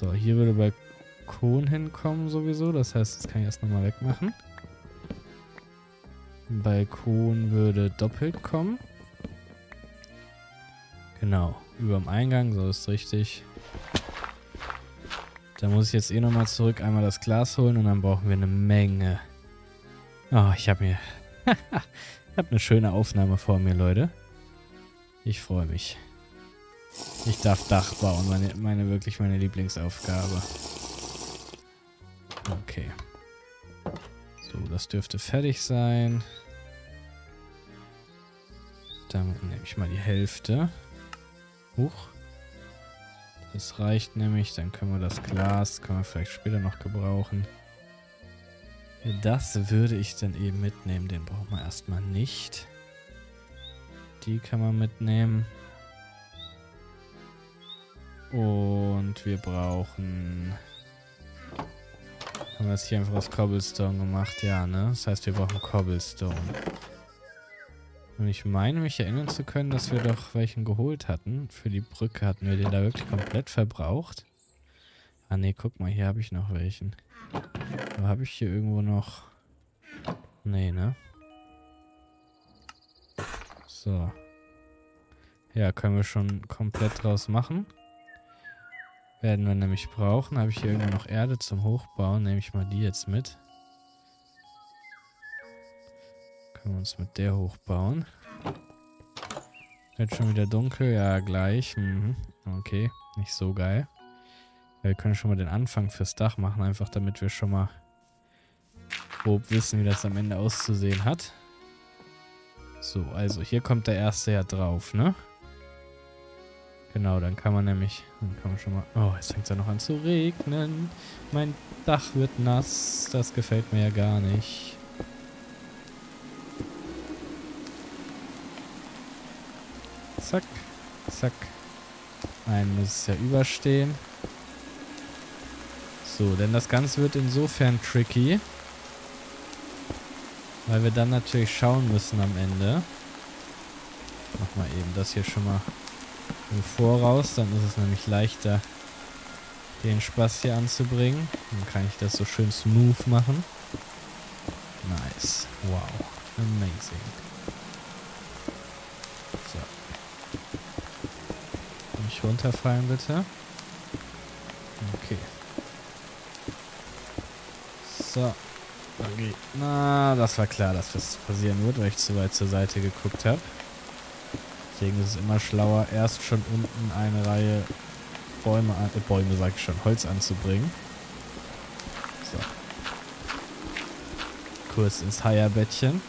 So, hier würde Balkon hinkommen sowieso. Das heißt, das kann ich erst nochmal wegmachen. Balkon würde doppelt kommen. Genau, über dem Eingang, so ist richtig. Da muss ich jetzt eh nochmal zurück einmal das Glas holen und dann brauchen wir eine Menge. Oh, ich habe mir... ich habe eine schöne Aufnahme vor mir, Leute. Ich freue mich. Ich darf Dach bauen, meine, meine wirklich meine Lieblingsaufgabe. Okay. So, das dürfte fertig sein. Dann nehme ich mal die Hälfte. Huch. Das reicht nämlich. Dann können wir das Glas, können wir vielleicht später noch gebrauchen. Das würde ich dann eben mitnehmen. Den brauchen wir erstmal nicht. Die kann man mitnehmen. Und wir brauchen... Haben wir das hier einfach aus Cobblestone gemacht? Ja, ne? Das heißt, wir brauchen Cobblestone. Und ich meine, mich erinnern zu können, dass wir doch welchen geholt hatten. Für die Brücke hatten wir den da wirklich komplett verbraucht. Ah ne, guck mal, hier habe ich noch welchen. Aber habe ich hier irgendwo noch... Nee, ne? So. Ja, können wir schon komplett draus machen. Werden wir nämlich brauchen. Habe ich hier irgendwo noch Erde zum Hochbauen? Nehme ich mal die jetzt mit. Können wir uns mit der hochbauen. Wird schon wieder dunkel? Ja, gleich. Mhm. Okay, nicht so geil. Wir können schon mal den Anfang fürs Dach machen, einfach damit wir schon mal grob wissen, wie das am Ende auszusehen hat. So, also hier kommt der erste ja drauf, ne? Genau, dann kann man nämlich, dann kann man schon mal, oh, jetzt fängt es ja noch an zu regnen. Mein Dach wird nass, das gefällt mir ja gar nicht. Zack, zack. Einen muss es ja überstehen. So, denn das Ganze wird insofern tricky. Weil wir dann natürlich schauen müssen am Ende. Mach mal eben das hier schon mal im Voraus. Dann ist es nämlich leichter, den Spaß hier anzubringen. Dann kann ich das so schön smooth machen. Nice. Wow. Amazing. Nicht runterfallen, bitte. Okay. So. Okay. Na, das war klar, dass das passieren wird, weil ich zu weit zur Seite geguckt habe. Deswegen ist es immer schlauer, erst schon unten eine Reihe Bäume, äh, Bäume sag ich schon, Holz anzubringen. So. Kurz ins Heierbettchen.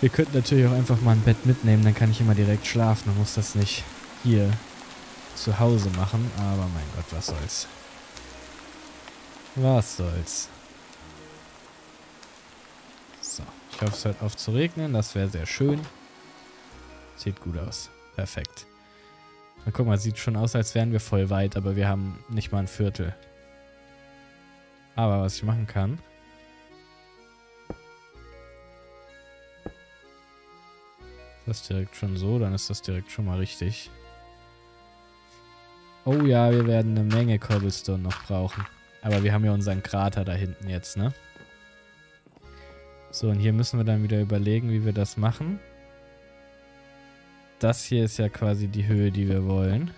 Wir könnten natürlich auch einfach mal ein Bett mitnehmen, dann kann ich immer direkt schlafen. Dann muss das nicht hier zu Hause machen, aber mein Gott, was soll's. Was soll's. So, ich hoffe, es hört auf zu regnen, das wäre sehr schön. Sieht gut aus. Perfekt. Na guck mal, sieht schon aus, als wären wir voll weit, aber wir haben nicht mal ein Viertel. Aber was ich machen kann... Das direkt schon so, dann ist das direkt schon mal richtig. Oh ja, wir werden eine Menge Cobblestone noch brauchen. Aber wir haben ja unseren Krater da hinten jetzt, ne? So, und hier müssen wir dann wieder überlegen, wie wir das machen. Das hier ist ja quasi die Höhe, die wir wollen.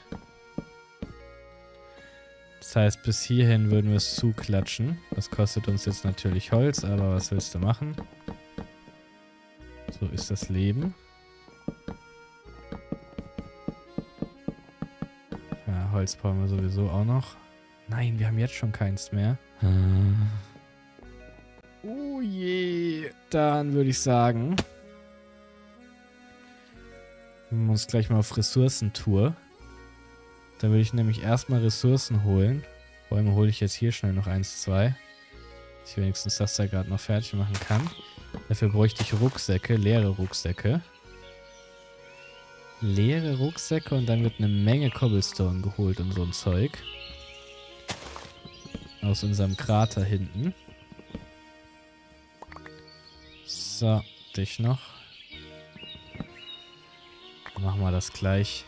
Das heißt, bis hierhin würden wir es zuklatschen. Das kostet uns jetzt natürlich Holz, aber was willst du machen? So ist das Leben. Holz brauchen wir sowieso auch noch. Nein, wir haben jetzt schon keins mehr. Hm. Oh je. Dann würde ich sagen, wir uns gleich mal auf Ressourcentour. Da würde ich nämlich erstmal Ressourcen holen. Allem hole ich jetzt hier schnell noch eins, zwei. Dass ich wenigstens das da gerade noch fertig machen kann. Dafür bräuchte ich Rucksäcke, leere Rucksäcke leere Rucksäcke und dann wird eine Menge Cobblestone geholt und so ein Zeug. Aus unserem Krater hinten. So, dich noch. Machen wir das gleich.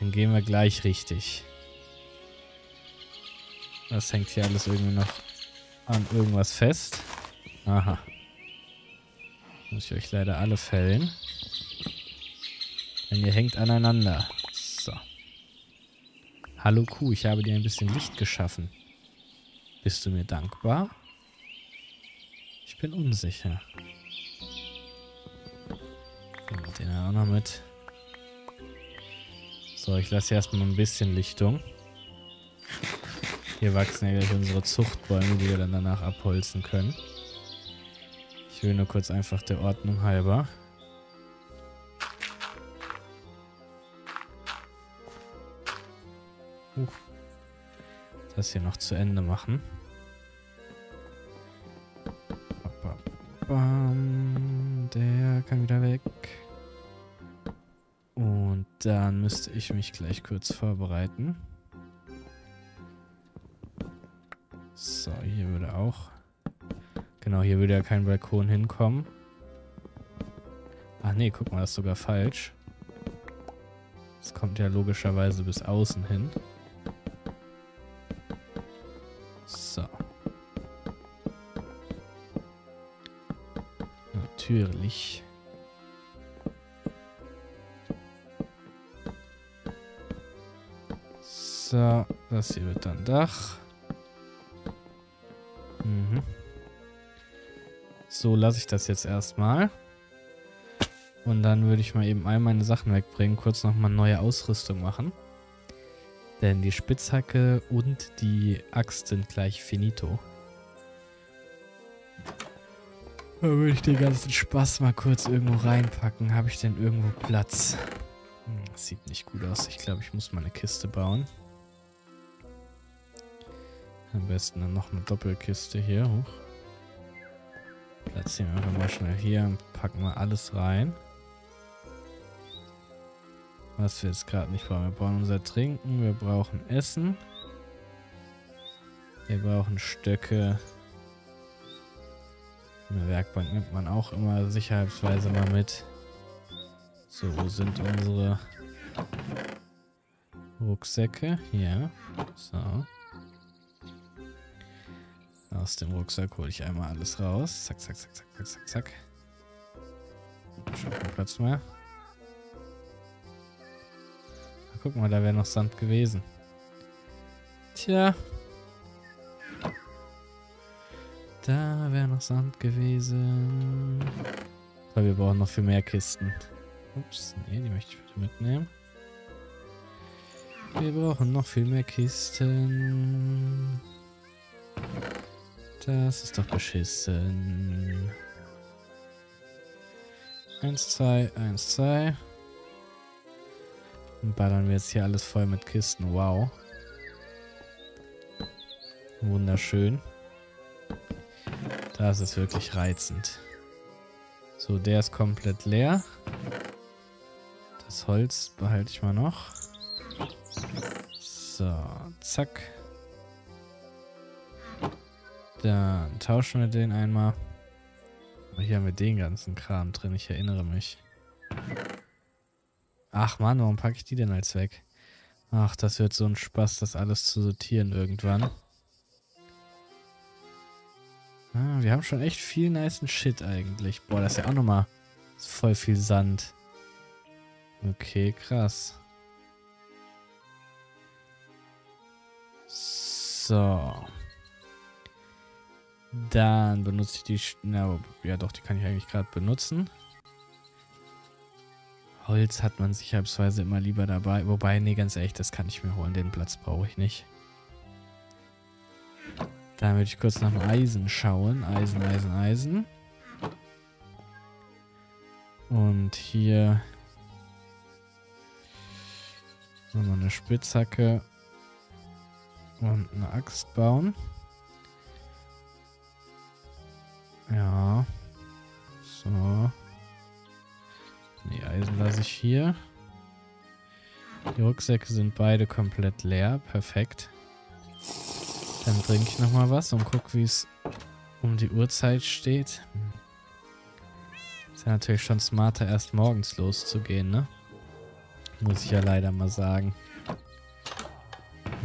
Dann gehen wir gleich richtig. Das hängt hier alles irgendwie noch an irgendwas fest. Aha. Muss ich euch leider alle fällen. Denn ihr hängt aneinander. So. Hallo Kuh, ich habe dir ein bisschen Licht geschaffen. Bist du mir dankbar? Ich bin unsicher. Und den auch noch mit. So, ich lasse erstmal ein bisschen Lichtung. Hier wachsen ja gleich unsere Zuchtbäume, die wir dann danach abholzen können. Ich will nur kurz einfach der Ordnung halber. Uh, das hier noch zu Ende machen. Der kann wieder weg. Dann müsste ich mich gleich kurz vorbereiten. So, hier würde auch Genau, hier würde ja kein Balkon hinkommen. Ach nee, guck mal, das ist sogar falsch. Das kommt ja logischerweise bis außen hin. So. Natürlich. So, das hier wird dann Dach. Mhm. So lasse ich das jetzt erstmal. Und dann würde ich mal eben all meine Sachen wegbringen, kurz nochmal neue Ausrüstung machen. Denn die Spitzhacke und die Axt sind gleich finito. Da würde ich den ganzen Spaß mal kurz irgendwo reinpacken. Habe ich denn irgendwo Platz? Hm, sieht nicht gut aus. Ich glaube, ich muss mal eine Kiste bauen. Am besten dann noch eine Doppelkiste hier hoch. Platzieren wir einfach mal schnell hier und packen wir alles rein. Was wir jetzt gerade nicht brauchen. Wir brauchen unser Trinken, wir brauchen Essen. Wir brauchen Stöcke. Eine Werkbank nimmt man auch immer sicherheitsweise mal mit. So, wo sind unsere Rucksäcke? Hier. So. Aus dem Rucksack hole ich einmal alles raus. Zack, zack, zack, zack, zack, zack, zack. Schon kein Platz mehr. Na, guck mal, da wäre noch Sand gewesen. Tja. Da wäre noch Sand gewesen. Aber wir brauchen noch viel mehr Kisten. Ups, nee, die möchte ich bitte mitnehmen. Wir brauchen noch viel mehr Kisten. Das ist doch beschissen. Eins, zwei, eins, zwei. Und ballern wir jetzt hier alles voll mit Kisten. Wow. Wunderschön. Das ist wirklich reizend. So, der ist komplett leer. Das Holz behalte ich mal noch. So, zack. Dann tauschen wir den einmal. Hier haben wir den ganzen Kram drin, ich erinnere mich. Ach man, warum packe ich die denn als weg? Ach, das wird so ein Spaß, das alles zu sortieren irgendwann. Ah, wir haben schon echt viel nice Shit eigentlich. Boah, das ist ja auch nochmal voll viel Sand. Okay, krass. So. Dann benutze ich die... Na, ja doch, die kann ich eigentlich gerade benutzen. Holz hat man sicherheitsweise immer lieber dabei. Wobei, nee, ganz ehrlich, das kann ich mir holen. Den Platz brauche ich nicht. Dann würde ich kurz nach dem Eisen schauen. Eisen, Eisen, Eisen. Und hier nochmal eine Spitzhacke und eine Axt bauen. Ja. So. Die Eisen lasse ich hier. Die Rucksäcke sind beide komplett leer. Perfekt. Dann trinke ich nochmal was und gucke, wie es um die Uhrzeit steht. Ist ja natürlich schon smarter, erst morgens loszugehen, ne? Muss ich ja leider mal sagen.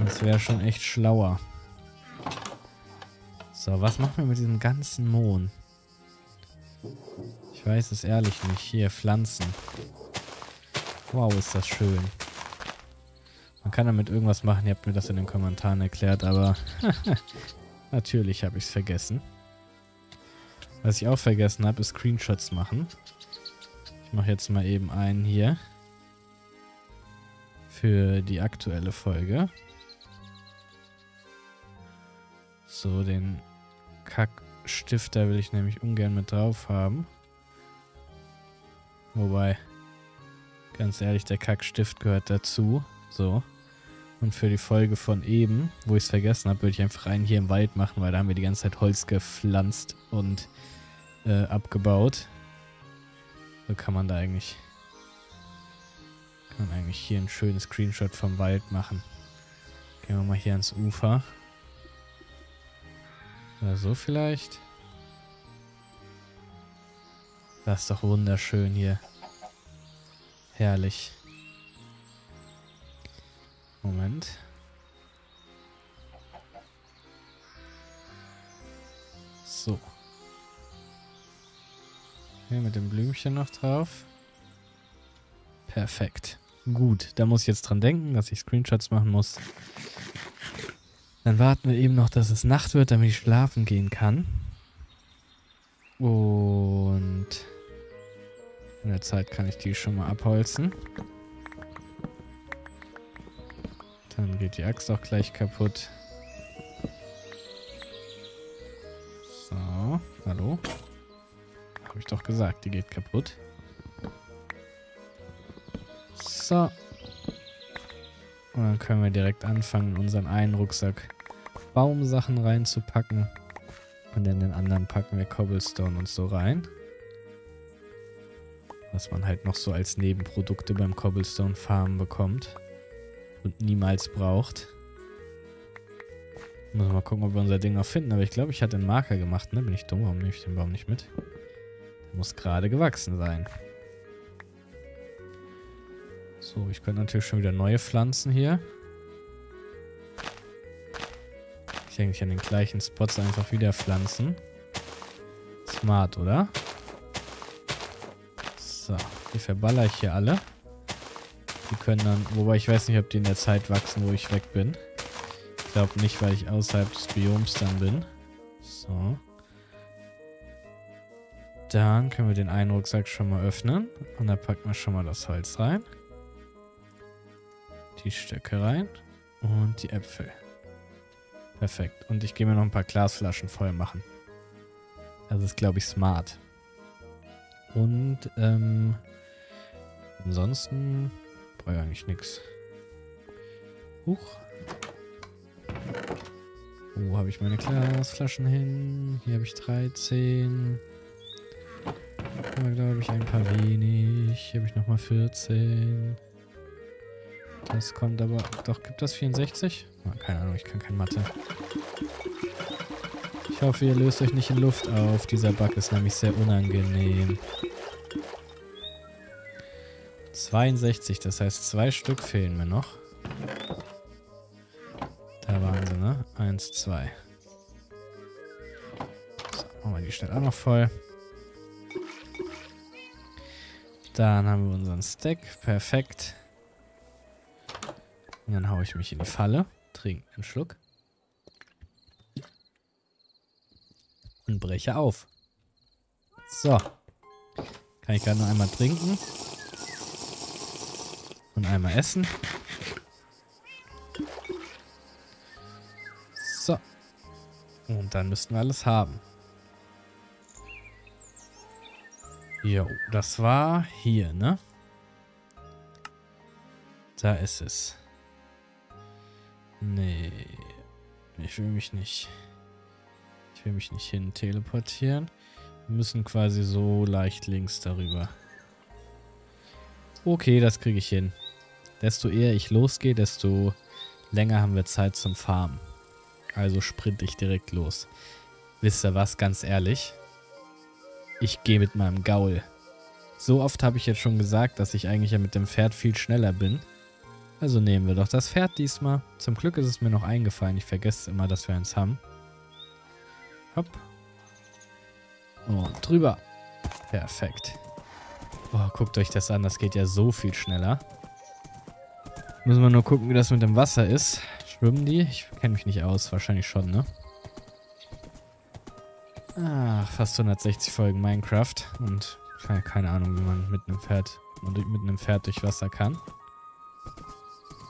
Das wäre schon echt schlauer. So, was machen wir mit diesem ganzen Mohn? Ich weiß es ehrlich nicht. Hier, Pflanzen. Wow, ist das schön. Man kann damit irgendwas machen. Ihr habt mir das in den Kommentaren erklärt, aber natürlich habe ich es vergessen. Was ich auch vergessen habe, ist Screenshots machen. Ich mache jetzt mal eben einen hier. Für die aktuelle Folge. So, den Kackstifter will ich nämlich ungern mit drauf haben. Wobei, ganz ehrlich, der Kackstift gehört dazu. So. Und für die Folge von eben, wo ich es vergessen habe, würde ich einfach einen hier im Wald machen, weil da haben wir die ganze Zeit Holz gepflanzt und äh, abgebaut. So kann man da eigentlich kann man eigentlich hier ein schönes Screenshot vom Wald machen. Gehen wir mal hier ans Ufer. Oder so vielleicht. Das ist doch wunderschön hier. Herrlich. Moment. So. Hier mit dem Blümchen noch drauf. Perfekt. Gut, da muss ich jetzt dran denken, dass ich Screenshots machen muss. Dann warten wir eben noch, dass es Nacht wird, damit ich schlafen gehen kann. Und in der Zeit kann ich die schon mal abholzen. Dann geht die Axt auch gleich kaputt. So, hallo? Habe ich doch gesagt, die geht kaputt. So. Und dann können wir direkt anfangen, in unseren einen Rucksack Baumsachen reinzupacken. Und in den anderen packen wir Cobblestone und so rein. Was man halt noch so als Nebenprodukte beim Cobblestone Farmen bekommt. Und niemals braucht. Muss mal gucken, ob wir unser Ding noch finden. Aber ich glaube, ich hatte einen Marker gemacht, ne? Bin ich dumm? Warum nehme ich den Baum nicht mit? Der muss gerade gewachsen sein. So, ich könnte natürlich schon wieder neue Pflanzen hier. Ich eigentlich an den gleichen Spots einfach wieder pflanzen. Smart, oder? So, die verballere ich hier alle. Die können dann, wobei ich weiß nicht, ob die in der Zeit wachsen, wo ich weg bin. Ich glaube nicht, weil ich außerhalb des Bioms dann bin. So. Dann können wir den einen Rucksack schon mal öffnen. Und da packen wir schon mal das Holz rein die Stöcke rein und die Äpfel. Perfekt. Und ich gehe mir noch ein paar Glasflaschen voll machen. Das ist, glaube ich, smart. Und, ähm, ansonsten brauche ich eigentlich nichts. Huch. Wo habe ich meine Glasflaschen hin? Hier habe ich 13. Aber glaube ich ein paar wenig. Hier habe ich nochmal 14. Das kommt aber... Doch, gibt das 64? Oh, keine Ahnung, ich kann kein Mathe. Ich hoffe, ihr löst euch nicht in Luft auf. Dieser Bug ist nämlich sehr unangenehm. 62, das heißt zwei Stück fehlen mir noch. Da waren sie, ne? Eins, zwei. So, machen wir die schnell auch noch voll. Dann haben wir unseren Stack. Perfekt. Dann haue ich mich in die Falle, trinke einen Schluck und breche auf. So. Kann ich gerade noch einmal trinken und einmal essen. So. Und dann müssten wir alles haben. Jo, das war hier, ne? Da ist es. Nee. Ich will mich nicht. Ich will mich nicht hin teleportieren. Wir müssen quasi so leicht links darüber. Okay, das kriege ich hin. Desto eher ich losgehe, desto länger haben wir Zeit zum Farmen. Also sprinte ich direkt los. Wisst ihr was, ganz ehrlich? Ich gehe mit meinem Gaul. So oft habe ich jetzt schon gesagt, dass ich eigentlich ja mit dem Pferd viel schneller bin. Also nehmen wir doch das Pferd diesmal. Zum Glück ist es mir noch eingefallen. Ich vergesse immer, dass wir eins haben. Hopp. Und drüber. Perfekt. Boah, guckt euch das an. Das geht ja so viel schneller. Müssen wir nur gucken, wie das mit dem Wasser ist. Schwimmen die? Ich kenne mich nicht aus. Wahrscheinlich schon, ne? Ach, fast 160 Folgen Minecraft. Und keine Ahnung, wie man mit einem Pferd, mit einem Pferd durch Wasser kann.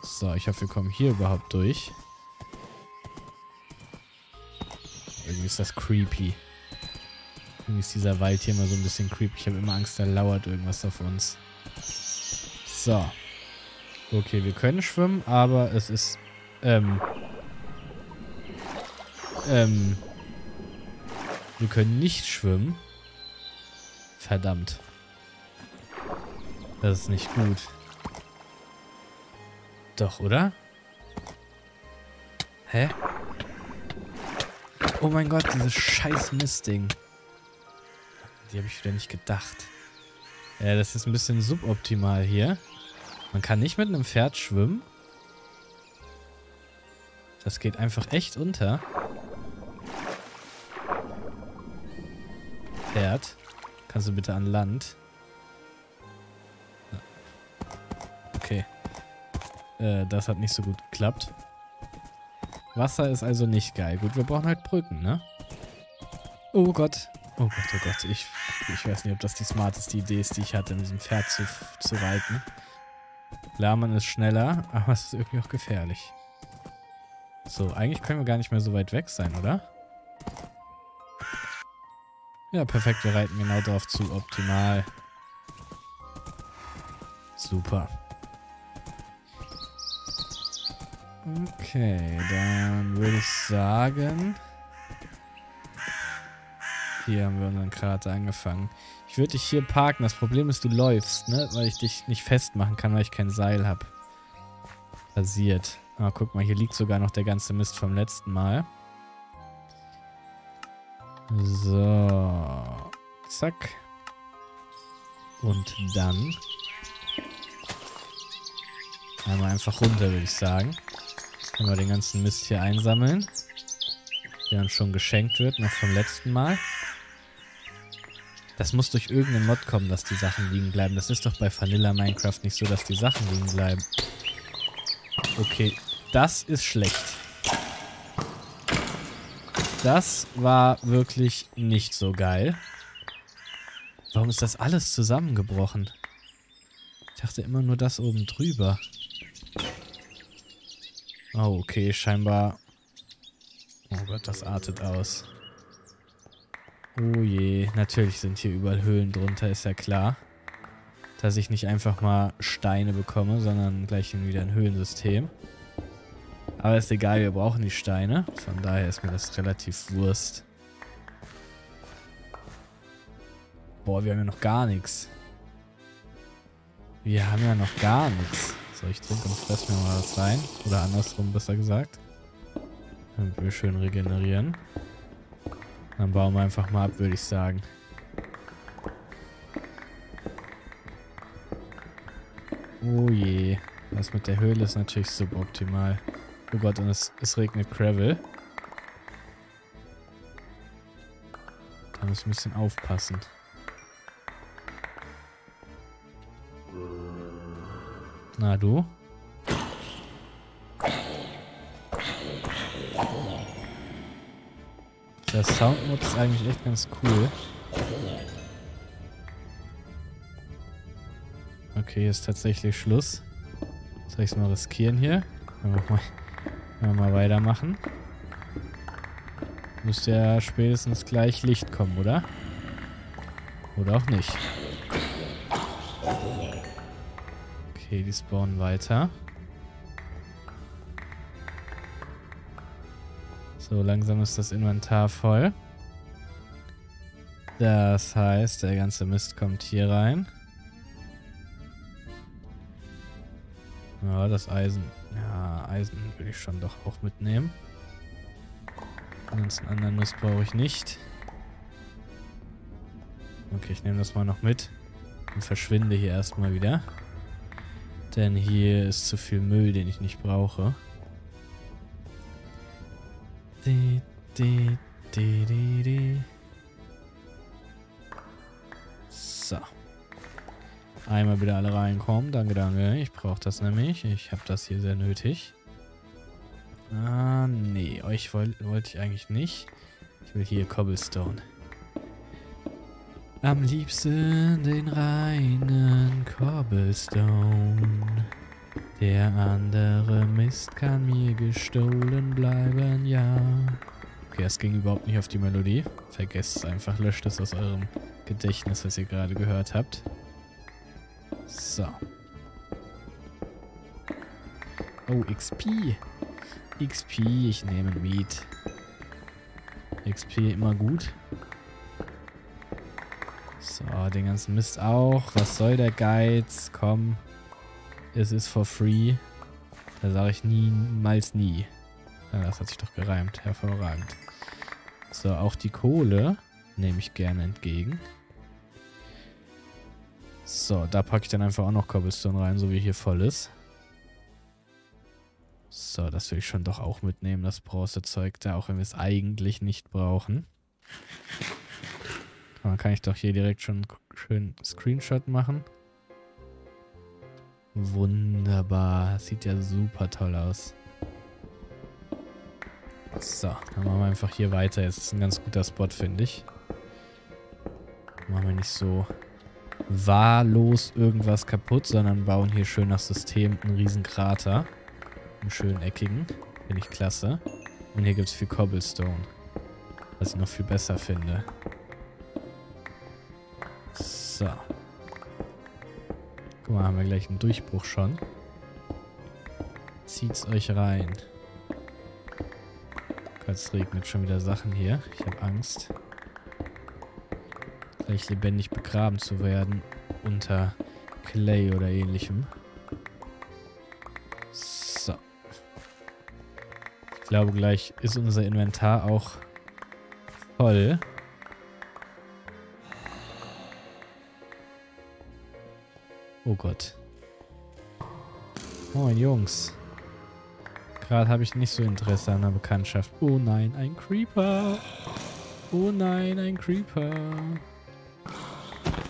So, ich hoffe, wir kommen hier überhaupt durch. Irgendwie ist das creepy. Irgendwie ist dieser Wald hier immer so ein bisschen creepy. Ich habe immer Angst, da lauert irgendwas auf uns. So. Okay, wir können schwimmen, aber es ist, ähm, ähm, wir können nicht schwimmen. Verdammt. Das ist nicht gut. Doch, oder? Hä? Oh mein Gott, dieses scheiß Mistding. Die habe ich wieder nicht gedacht. Ja, das ist ein bisschen suboptimal hier. Man kann nicht mit einem Pferd schwimmen. Das geht einfach echt unter. Pferd. Kannst du bitte an Land? Äh, das hat nicht so gut geklappt. Wasser ist also nicht geil. Gut, wir brauchen halt Brücken, ne? Oh Gott. Oh Gott, oh Gott. Ich, ich weiß nicht, ob das die smarteste Idee ist, die ich hatte, in diesem Pferd zu, zu reiten. Klar, ist schneller, aber es ist irgendwie auch gefährlich. So, eigentlich können wir gar nicht mehr so weit weg sein, oder? Ja, perfekt. Wir reiten genau darauf zu. Optimal. Super. Okay, dann würde ich sagen... Hier haben wir unseren Krater angefangen. Ich würde dich hier parken. Das Problem ist, du läufst, ne? Weil ich dich nicht festmachen kann, weil ich kein Seil habe. Passiert. Ah, guck mal, hier liegt sogar noch der ganze Mist vom letzten Mal. So. Zack. Und dann einmal einfach runter, würde ich sagen. Wir den ganzen Mist hier einsammeln. Der uns schon geschenkt wird, noch vom letzten Mal. Das muss durch irgendeinen Mod kommen, dass die Sachen liegen bleiben. Das ist doch bei Vanilla Minecraft nicht so, dass die Sachen liegen bleiben. Okay, das ist schlecht. Das war wirklich nicht so geil. Warum ist das alles zusammengebrochen? Ich dachte immer nur das oben drüber. Oh, okay, scheinbar... Oh Gott, das artet aus. Oh je, natürlich sind hier überall Höhlen drunter, ist ja klar. Dass ich nicht einfach mal Steine bekomme, sondern gleich wieder ein Höhlensystem. Aber ist egal, wir brauchen die Steine. Von daher ist mir das relativ Wurst. Boah, wir haben ja noch gar nichts. Wir haben ja noch gar nichts. So, ich trinke und fresse mir mal was rein. Oder andersrum besser gesagt. Damit wir schön regenerieren. Dann bauen wir einfach mal ab, würde ich sagen. Oh je. Das mit der Höhle ist natürlich suboptimal. Oh Gott, und es, es regnet Gravel. Da muss ich ein bisschen aufpassen. Na du? Der Soundmod ist eigentlich echt ganz cool. Okay, ist tatsächlich Schluss. Soll ich es mal riskieren hier? Können wir mal, weitermachen. Müsste ja spätestens gleich Licht kommen, oder? Oder auch nicht. Okay, die spawnen weiter. So, langsam ist das Inventar voll. Das heißt, der ganze Mist kommt hier rein. Ja, das Eisen. Ja, Eisen will ich schon doch auch mitnehmen. Den ganzen anderen Mist brauche ich nicht. Okay, ich nehme das mal noch mit. Und verschwinde hier erstmal wieder. Denn hier ist zu viel Müll, den ich nicht brauche. Die, die, Di, di, di. So. Einmal wieder alle reinkommen. Danke, danke. Ich brauche das nämlich. Ich habe das hier sehr nötig. Ah, nee. Euch wollte wollt ich eigentlich nicht. Ich will hier Cobblestone. Am liebsten den reinen Cobblestone. Der andere Mist kann mir gestohlen bleiben, ja. Okay, es ging überhaupt nicht auf die Melodie. Vergesst es einfach, löscht es aus eurem Gedächtnis, was ihr gerade gehört habt. So. Oh, XP. XP, ich nehme Meat. XP immer gut. So, den ganzen Mist auch. Was soll der Geiz? Komm. Es ist for free. Da sage ich niemals nie. Das hat sich doch gereimt. Hervorragend. So, auch die Kohle nehme ich gerne entgegen. So, da packe ich dann einfach auch noch Cobblestone rein, so wie hier voll ist. So, das will ich schon doch auch mitnehmen, das Bronzezeug da, auch wenn wir es eigentlich nicht brauchen. Dann kann ich doch hier direkt schon schön Screenshot machen. Wunderbar. Sieht ja super toll aus. So, dann machen wir einfach hier weiter. Jetzt ist ein ganz guter Spot, finde ich. Machen wir nicht so wahllos irgendwas kaputt, sondern bauen hier schön nach System einen riesen Krater. Einen schönen eckigen. Finde ich klasse. Und hier gibt es viel Cobblestone. Was ich noch viel besser finde. So. Guck mal, haben wir gleich einen Durchbruch schon. Zieht's euch rein. Gott, es regnet schon wieder Sachen hier. Ich habe Angst. Gleich lebendig begraben zu werden. Unter Clay oder ähnlichem. So. Ich glaube, gleich ist unser Inventar auch voll. Oh Gott. Moin Jungs. Gerade habe ich nicht so Interesse an der Bekanntschaft. Oh nein, ein Creeper. Oh nein, ein Creeper.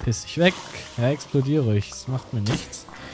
Piss dich weg. Ja, explodiere ich. Das macht mir nichts.